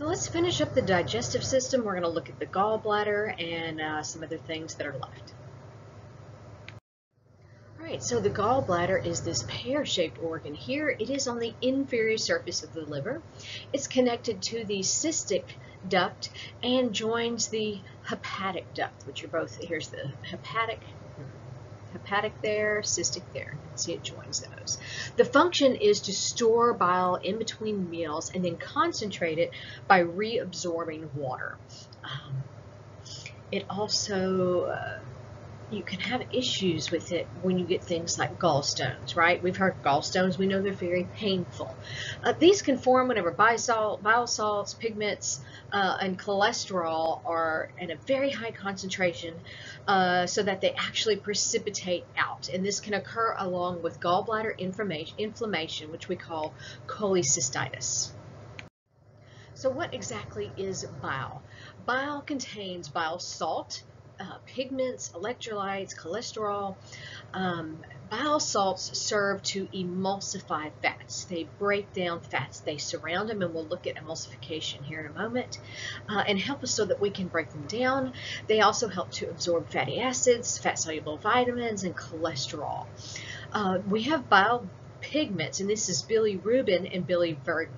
So let's finish up the digestive system. We're going to look at the gallbladder and uh, some other things that are left. All right, so the gallbladder is this pear-shaped organ. Here it is on the inferior surface of the liver. It's connected to the cystic duct and joins the hepatic duct, which are both, here's the hepatic hepatic there, cystic there. See, it joins those. The function is to store bile in between meals and then concentrate it by reabsorbing water. Um, it also uh, you can have issues with it when you get things like gallstones, right? We've heard gallstones, we know they're very painful. Uh, these can form whenever bile, salts, pigments, uh, and cholesterol are in a very high concentration uh, so that they actually precipitate out. And this can occur along with gallbladder inflammation, which we call cholecystitis. So what exactly is bile? Bile contains bile salt, uh, pigments, electrolytes, cholesterol. Um, bile salts serve to emulsify fats. They break down fats. They surround them, and we'll look at emulsification here in a moment, uh, and help us so that we can break them down. They also help to absorb fatty acids, fat-soluble vitamins, and cholesterol. Uh, we have bile pigments, and this is bilirubin and biliverdin.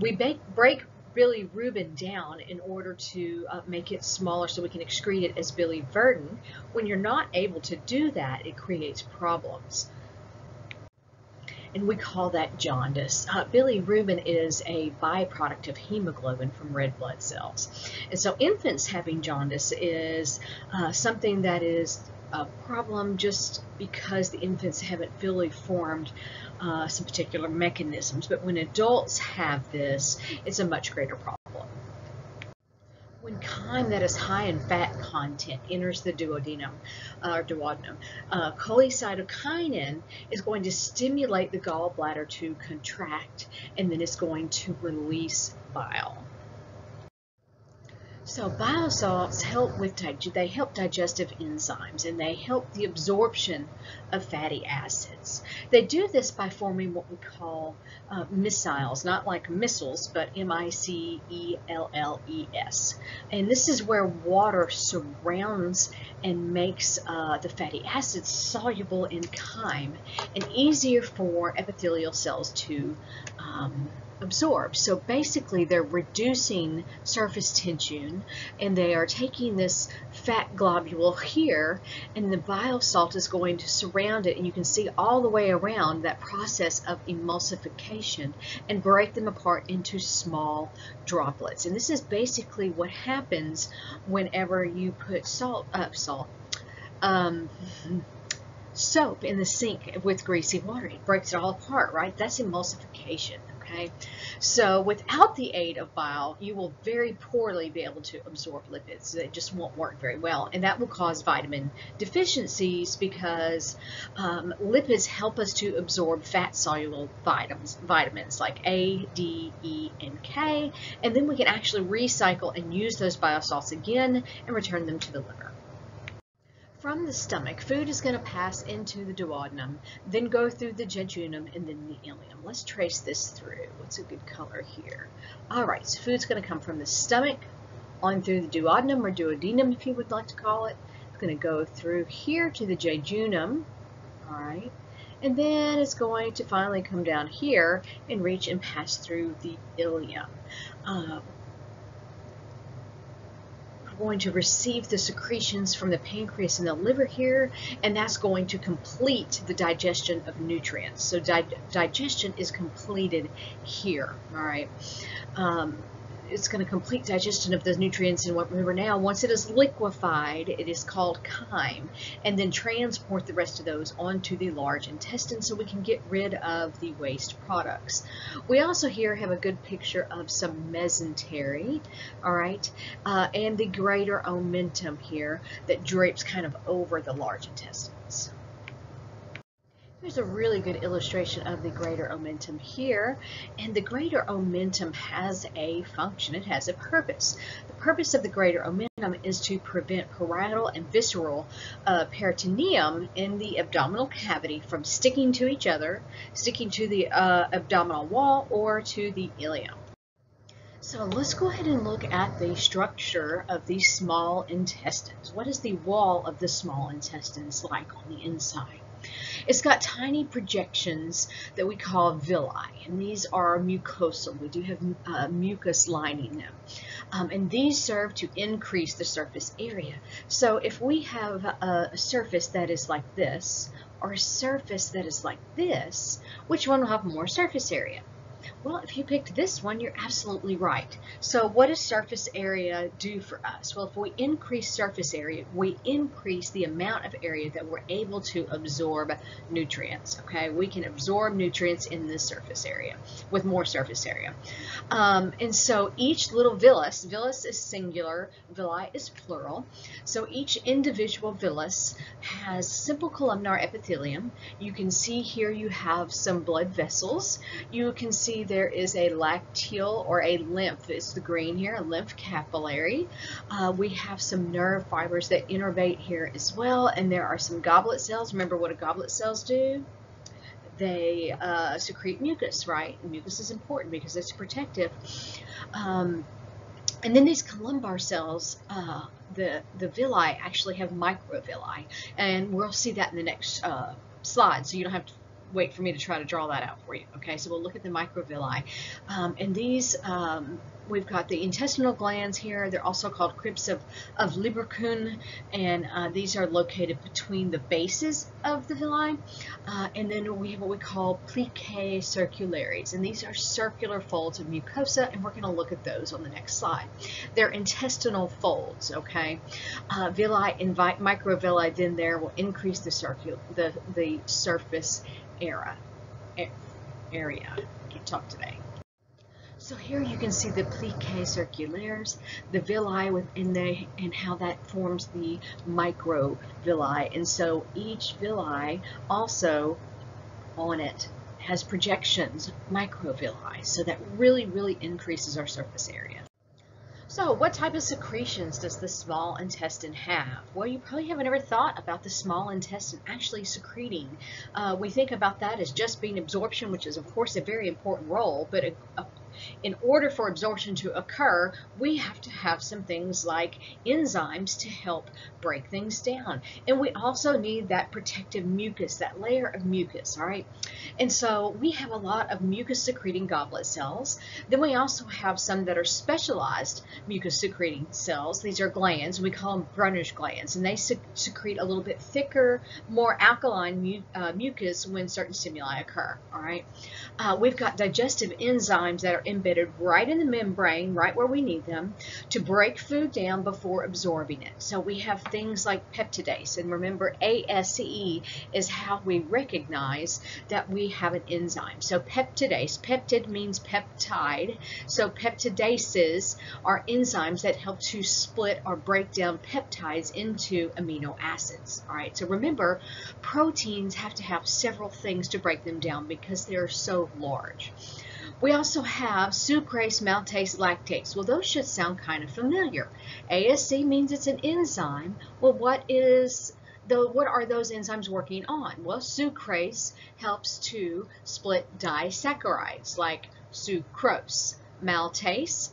We break bilirubin down in order to uh, make it smaller so we can excrete it as Billy biliverdin. When you're not able to do that, it creates problems. And we call that jaundice. Uh, bilirubin is a byproduct of hemoglobin from red blood cells. And so infants having jaundice is uh, something that is a problem just because the infants haven't fully formed uh, some particular mechanisms. But when adults have this, it's a much greater problem. When chyme that is high in fat content enters the duodenum, uh, or duodenum, uh, cholecystokinin is going to stimulate the gallbladder to contract, and then it's going to release bile. So bile salts help with they help digestive enzymes and they help the absorption of fatty acids. They do this by forming what we call uh, micelles, not like missiles, but M-I-C-E-L-L-E-S. And this is where water surrounds and makes uh, the fatty acids soluble in chyme and easier for epithelial cells to um, absorb. So basically they're reducing surface tension and they are taking this fat globule here and the bile salt is going to surround it and you can see all the way around that process of emulsification and break them apart into small droplets. And this is basically what happens whenever you put salt, uh, salt, um, soap in the sink with greasy water. It breaks it all apart, right? That's emulsification okay? So without the aid of bile, you will very poorly be able to absorb lipids. They just won't work very well, and that will cause vitamin deficiencies because um, lipids help us to absorb fat-soluble vitamins, vitamins like A, D, E, and K, and then we can actually recycle and use those bile salts again and return them to the liver. From the stomach, food is going to pass into the duodenum, then go through the jejunum, and then the ileum. Let's trace this through. What's a good color here? All right, so food's going to come from the stomach on through the duodenum or duodenum, if you would like to call it. It's going to go through here to the jejunum, all right, and then it's going to finally come down here and reach and pass through the ileum. Uh, going to receive the secretions from the pancreas and the liver here, and that's going to complete the digestion of nutrients. So di digestion is completed here, all right? Um, it's going to complete digestion of those nutrients. And remember now, once it is liquefied, it is called chyme, and then transport the rest of those onto the large intestine so we can get rid of the waste products. We also here have a good picture of some mesentery, all right, uh, and the greater omentum here that drapes kind of over the large intestines. Here's a really good illustration of the greater omentum here. And the greater omentum has a function. It has a purpose. The purpose of the greater omentum is to prevent parietal and visceral uh, peritoneum in the abdominal cavity from sticking to each other, sticking to the uh, abdominal wall, or to the ileum. So let's go ahead and look at the structure of the small intestines. What is the wall of the small intestines like on the inside? It's got tiny projections that we call villi, and these are mucosal. We do have uh, mucus lining them. Um, and these serve to increase the surface area. So if we have a, a surface that is like this, or a surface that is like this, which one will have more surface area? Well, if you picked this one, you're absolutely right. So what does surface area do for us? Well, if we increase surface area, we increase the amount of area that we're able to absorb nutrients, okay? We can absorb nutrients in this surface area with more surface area. Um, and so each little villus, villus is singular, villi is plural. So each individual villus has simple columnar epithelium. You can see here you have some blood vessels. You can see see there is a lacteal or a lymph, it's the green here, a lymph capillary. Uh, we have some nerve fibers that innervate here as well, and there are some goblet cells. Remember what a goblet cells do? They uh, secrete mucus, right? mucus is important because it's protective. Um, and then these columnar cells, uh, the, the villi actually have microvilli, and we'll see that in the next uh, slide, so you don't have to wait for me to try to draw that out for you. Okay, so we'll look at the microvilli. Um, and these, um, we've got the intestinal glands here. They're also called crypts of, of Lieberkühn, and uh, these are located between the bases of the villi. Uh, and then we have what we call plicae circulares, and these are circular folds of mucosa, and we're going to look at those on the next slide. They're intestinal folds, okay? Uh, villi invite microvilli then there will increase the, circul the, the surface era, area. I can't talk today. So here you can see the plicae circulares, the villi within the, and how that forms the microvilli. And so each villi also on it has projections, microvilli. So that really, really increases our surface area. So what type of secretions does the small intestine have? Well, you probably haven't ever thought about the small intestine actually secreting. Uh, we think about that as just being absorption, which is of course a very important role, but a, a in order for absorption to occur, we have to have some things like enzymes to help break things down. And we also need that protective mucus, that layer of mucus, all right? And so we have a lot of mucus secreting goblet cells. Then we also have some that are specialized mucus secreting cells. These are glands. We call them Brunner's glands, and they sec secrete a little bit thicker, more alkaline mu uh, mucus when certain stimuli occur, all right? Uh, we've got digestive enzymes that are embedded right in the membrane, right where we need them, to break food down before absorbing it. So we have things like peptidase, and remember ASE is how we recognize that we have an enzyme. So peptidase, peptid means peptide, so peptidases are enzymes that help to split or break down peptides into amino acids. All right, so remember, proteins have to have several things to break them down because they're so large. We also have sucrase, maltase, lactase. Well, those should sound kind of familiar. ASC means it's an enzyme. Well, what is the, what are those enzymes working on? Well, sucrase helps to split disaccharides like sucrose. Maltase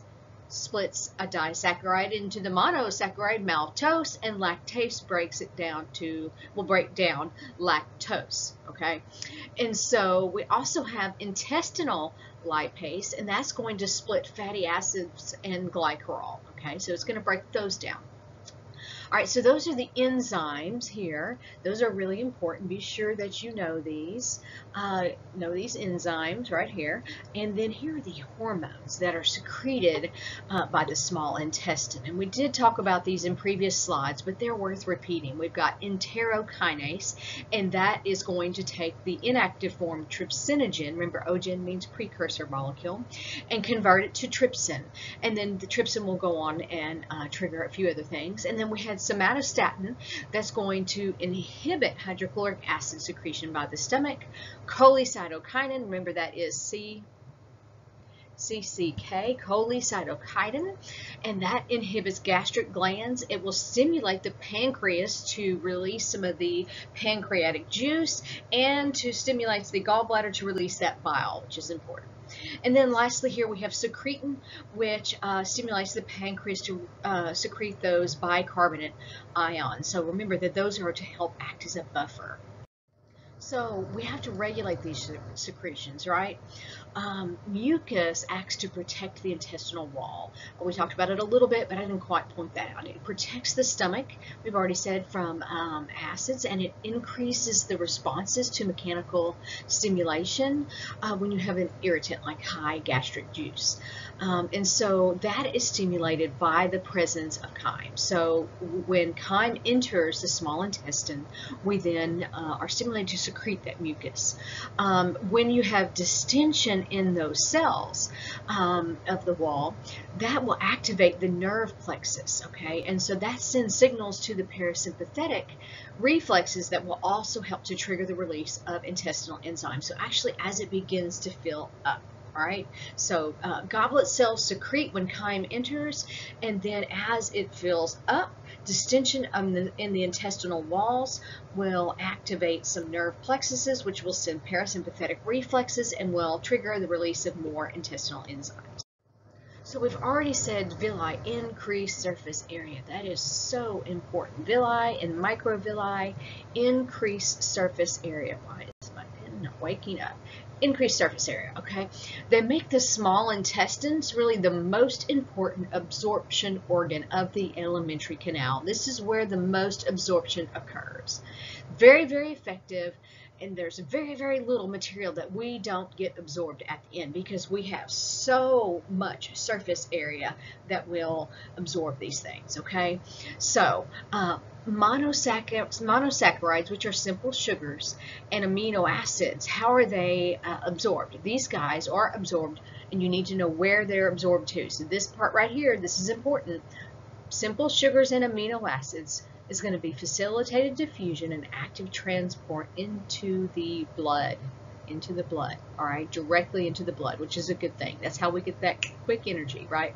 splits a disaccharide into the monosaccharide maltose and lactase breaks it down to will break down lactose okay and so we also have intestinal lipase and that's going to split fatty acids and glycerol okay? So it's going to break those down all right, so those are the enzymes here. Those are really important. Be sure that you know these. Uh, know these enzymes right here. And then here are the hormones that are secreted uh, by the small intestine. And we did talk about these in previous slides, but they're worth repeating. We've got enterokinase, and that is going to take the inactive form trypsinogen, remember ogen means precursor molecule, and convert it to trypsin. And then the trypsin will go on and uh, trigger a few other things. And then we had had somatostatin that's going to inhibit hydrochloric acid secretion by the stomach. Cholecystokinin, remember that is C CCK, cholecystokinin, and that inhibits gastric glands. It will stimulate the pancreas to release some of the pancreatic juice and to stimulate the gallbladder to release that bile, which is important. And then lastly here we have secretin, which uh, stimulates the pancreas to uh, secrete those bicarbonate ions. So remember that those are to help act as a buffer. So we have to regulate these secretions, right? Um, mucus acts to protect the intestinal wall. We talked about it a little bit, but I didn't quite point that out. It protects the stomach, we've already said, from um, acids, and it increases the responses to mechanical stimulation uh, when you have an irritant like high gastric juice. Um, and so that is stimulated by the presence of chyme. So when chyme enters the small intestine, we then uh, are stimulated to secrete that mucus. Um, when you have distension in those cells um, of the wall, that will activate the nerve plexus, okay? And so that sends signals to the parasympathetic reflexes that will also help to trigger the release of intestinal enzymes. So actually as it begins to fill up. All right, so uh, goblet cells secrete when chyme enters, and then as it fills up, distension the, in the intestinal walls will activate some nerve plexuses, which will send parasympathetic reflexes and will trigger the release of more intestinal enzymes. So we've already said villi increase surface area. That is so important. Villi and microvilli increase surface area. Why is my pen not waking up? Increased surface area, okay? They make the small intestines really the most important absorption organ of the alimentary canal. This is where the most absorption occurs. Very, very effective and there's very, very little material that we don't get absorbed at the end because we have so much surface area that will absorb these things, okay? So, uh, monosaccharides, which are simple sugars, and amino acids, how are they uh, absorbed? These guys are absorbed, and you need to know where they're absorbed to. So this part right here, this is important. Simple sugars and amino acids is going to be facilitated diffusion and active transport into the blood into the blood all right directly into the blood which is a good thing that's how we get that quick energy right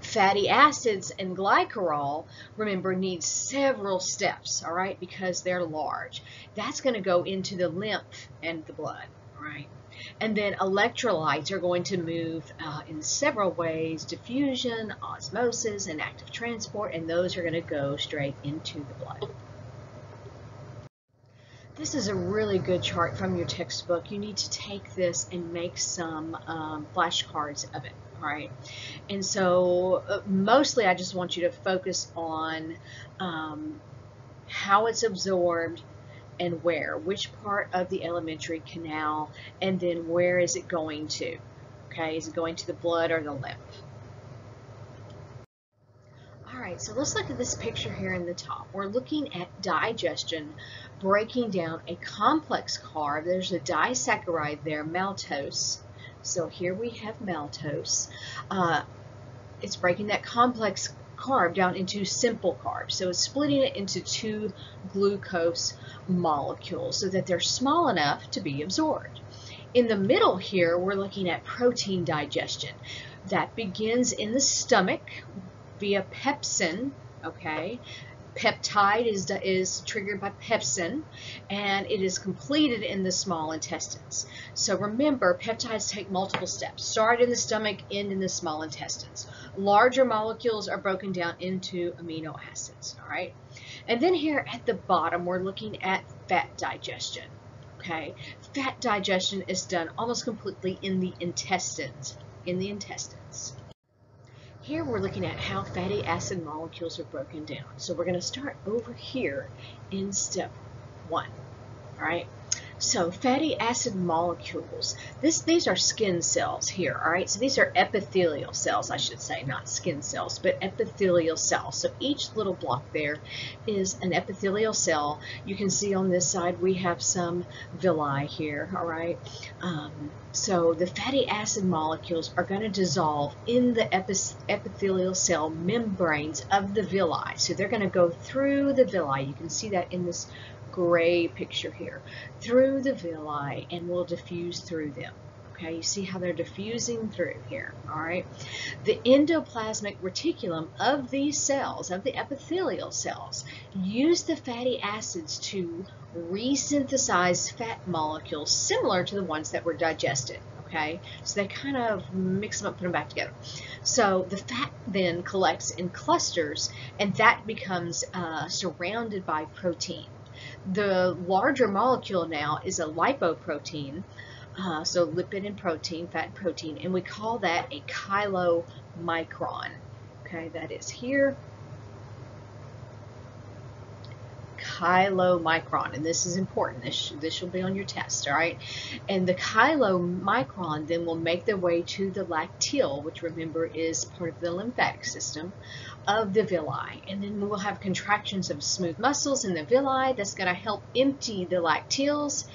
Fatty acids and glycerol, remember, need several steps, all right, because they're large. That's going to go into the lymph and the blood, all right? And then electrolytes are going to move uh, in several ways, diffusion, osmosis, and active transport, and those are going to go straight into the blood. This is a really good chart from your textbook. You need to take this and make some um, flashcards of it right? And so uh, mostly I just want you to focus on um, how it's absorbed and where, which part of the alimentary canal, and then where is it going to? Okay, is it going to the blood or the lymph? Alright, so let's look at this picture here in the top. We're looking at digestion, breaking down a complex carb. There's a disaccharide there, maltose, so here we have maltose. Uh, it's breaking that complex carb down into simple carbs. So it's splitting it into two glucose molecules so that they're small enough to be absorbed. In the middle here, we're looking at protein digestion. That begins in the stomach via pepsin, okay? Peptide is, is triggered by pepsin and it is completed in the small intestines. So remember, peptides take multiple steps. Start in the stomach, end in the small intestines. Larger molecules are broken down into amino acids, all right? And then here at the bottom, we're looking at fat digestion, okay? Fat digestion is done almost completely in the intestines, in the intestines. Here we're looking at how fatty acid molecules are broken down. So we're going to start over here in step one. All right. So fatty acid molecules, this, these are skin cells here, all right? So these are epithelial cells, I should say, not skin cells, but epithelial cells. So each little block there is an epithelial cell. You can see on this side we have some villi here, all right? Um, so the fatty acid molecules are going to dissolve in the epithelial cell membranes of the villi. So they're going to go through the villi. You can see that in this gray picture here, through the villi and will diffuse through them. Okay, you see how they're diffusing through here, all right? The endoplasmic reticulum of these cells, of the epithelial cells, use the fatty acids to resynthesize fat molecules similar to the ones that were digested, okay? So they kind of mix them up, put them back together. So the fat then collects in clusters, and that becomes uh, surrounded by protein. The larger molecule now is a lipoprotein, uh, so lipid and protein, fat and protein, and we call that a chylomicron. Okay, that is here chylomicron, and this is important. This, this will be on your test, all right? And the chylomicron then will make their way to the lacteal, which remember is part of the lymphatic system of the villi. And then we will have contractions of smooth muscles in the villi that's going to help empty the lacteals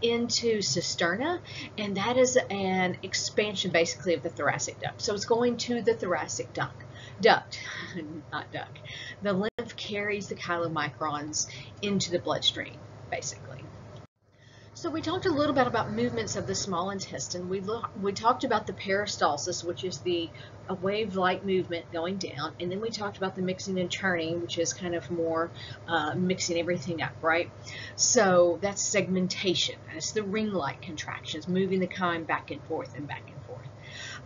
into cisterna, and that is an expansion basically of the thoracic duct. So it's going to the thoracic duct duct, not duct, The lymph carries the chylomicrons into the bloodstream, basically. So we talked a little bit about movements of the small intestine. We we talked about the peristalsis, which is the wave-like movement going down, and then we talked about the mixing and churning, which is kind of more uh, mixing everything up, right? So that's segmentation. That's the ring-like contractions, moving the chyme back and forth and back and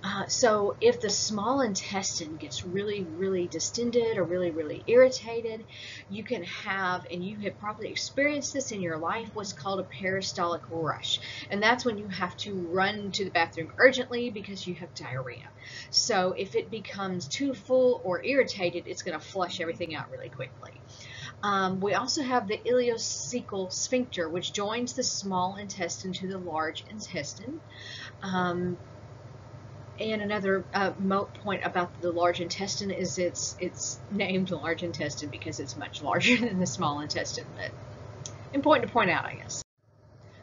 uh, so if the small intestine gets really, really distended or really, really irritated, you can have, and you have probably experienced this in your life, what's called a peristaltic rush. And that's when you have to run to the bathroom urgently because you have diarrhea. So if it becomes too full or irritated, it's going to flush everything out really quickly. Um, we also have the ileocecal sphincter, which joins the small intestine to the large intestine. Um, and another uh, point about the large intestine is it's it's named large intestine because it's much larger than the small intestine, but important to point out, I guess.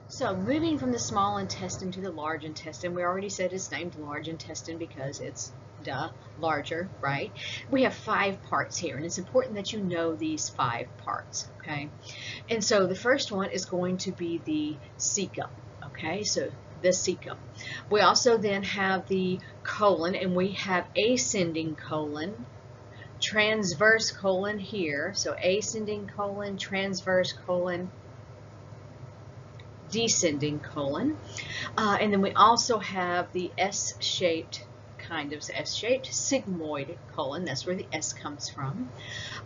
So moving from the small intestine to the large intestine, we already said it's named large intestine because it's duh, larger, right? We have five parts here, and it's important that you know these five parts, okay? And so the first one is going to be the cecum, okay? So the cecum. We also then have the colon, and we have ascending colon, transverse colon here. So ascending colon, transverse colon, descending colon. Uh, and then we also have the S-shaped kind of S-shaped sigmoid colon. That's where the S comes from.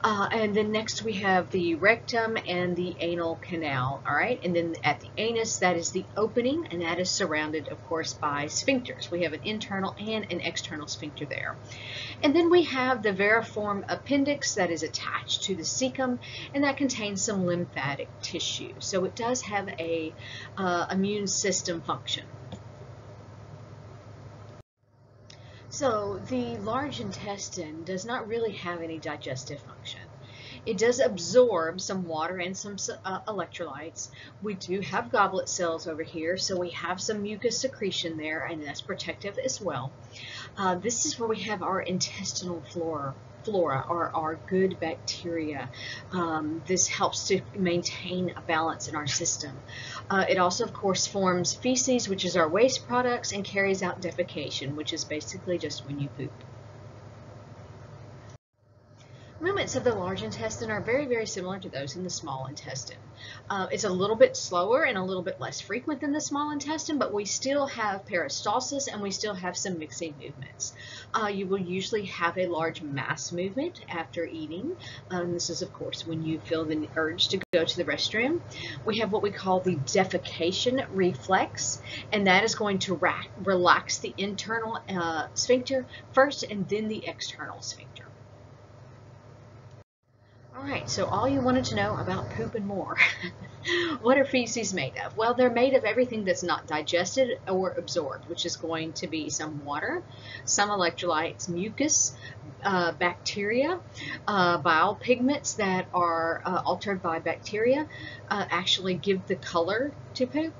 Uh, and then next we have the rectum and the anal canal. All right. And then at the anus, that is the opening, and that is surrounded, of course, by sphincters. We have an internal and an external sphincter there. And then we have the vermiform appendix that is attached to the cecum, and that contains some lymphatic tissue. So it does have a uh, immune system function. So the large intestine does not really have any digestive function. It does absorb some water and some uh, electrolytes. We do have goblet cells over here, so we have some mucus secretion there, and that's protective as well. Uh, this is where we have our intestinal flora flora or our good bacteria. Um, this helps to maintain a balance in our system. Uh, it also, of course, forms feces, which is our waste products, and carries out defecation, which is basically just when you poop. Movements of the large intestine are very, very similar to those in the small intestine. Uh, it's a little bit slower and a little bit less frequent than the small intestine, but we still have peristalsis and we still have some mixing movements. Uh, you will usually have a large mass movement after eating. Um, this is, of course, when you feel the urge to go to the restroom. We have what we call the defecation reflex, and that is going to relax the internal uh, sphincter first and then the external sphincter. All right, so all you wanted to know about poop and more. what are feces made of? Well, they're made of everything that's not digested or absorbed, which is going to be some water, some electrolytes, mucus, uh, bacteria, uh, bile pigments that are uh, altered by bacteria uh, actually give the color to poop.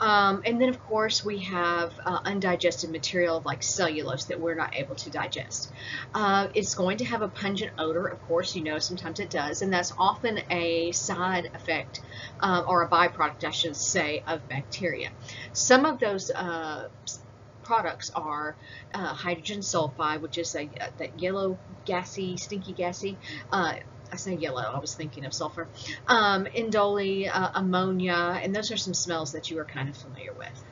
Um, and then, of course, we have uh, undigested material like cellulose that we're not able to digest. Uh, it's going to have a pungent odor, of course, you know, sometimes it does, and that's often a side effect or a byproduct, I should say, of bacteria. Some of those products are uh, hydrogen sulfide, which is a, uh, that yellow gassy, stinky gassy. Uh, I say yellow, I was thinking of sulfur. Um, indole, uh, ammonia, and those are some smells that you are kind of familiar with.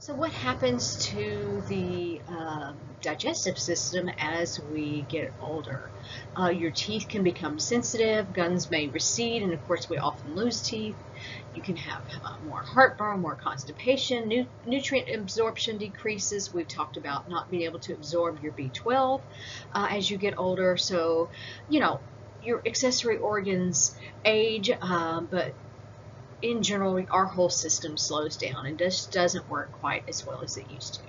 So what happens to the um, digestive system as we get older? Uh, your teeth can become sensitive, gums may recede, and of course we often lose teeth. You can have uh, more heartburn, more constipation, nu nutrient absorption decreases. We've talked about not being able to absorb your B12 uh, as you get older. So, you know, your accessory organs age, uh, but in general, our whole system slows down and just doesn't work quite as well as it used to.